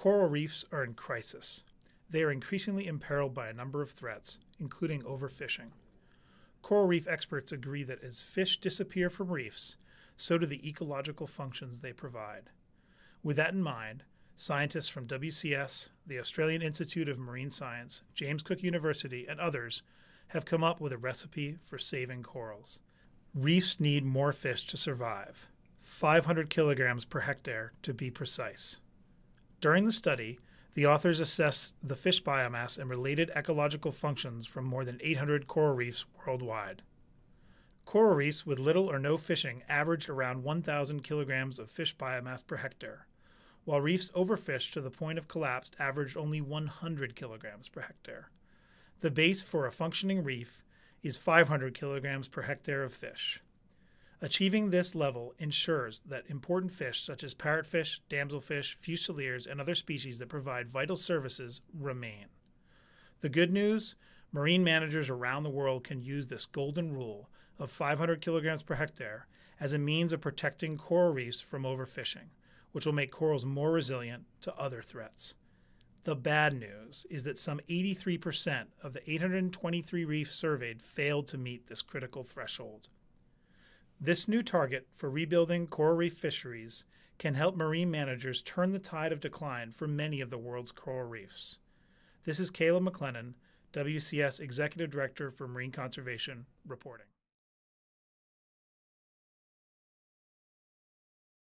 Coral reefs are in crisis. They are increasingly imperiled by a number of threats, including overfishing. Coral reef experts agree that as fish disappear from reefs, so do the ecological functions they provide. With that in mind, scientists from WCS, the Australian Institute of Marine Science, James Cook University, and others have come up with a recipe for saving corals. Reefs need more fish to survive, 500 kilograms per hectare to be precise. During the study, the authors assessed the fish biomass and related ecological functions from more than 800 coral reefs worldwide. Coral reefs with little or no fishing averaged around 1,000 kilograms of fish biomass per hectare, while reefs overfished to the point of collapse averaged only 100 kilograms per hectare. The base for a functioning reef is 500 kilograms per hectare of fish. Achieving this level ensures that important fish such as parrotfish, damselfish, fusiliers, and other species that provide vital services remain. The good news marine managers around the world can use this golden rule of 500 kilograms per hectare as a means of protecting coral reefs from overfishing, which will make corals more resilient to other threats. The bad news is that some 83% of the 823 reefs surveyed failed to meet this critical threshold. This new target for rebuilding coral reef fisheries can help marine managers turn the tide of decline for many of the world's coral reefs. This is Caleb McClennen, WCS Executive Director for Marine Conservation, reporting.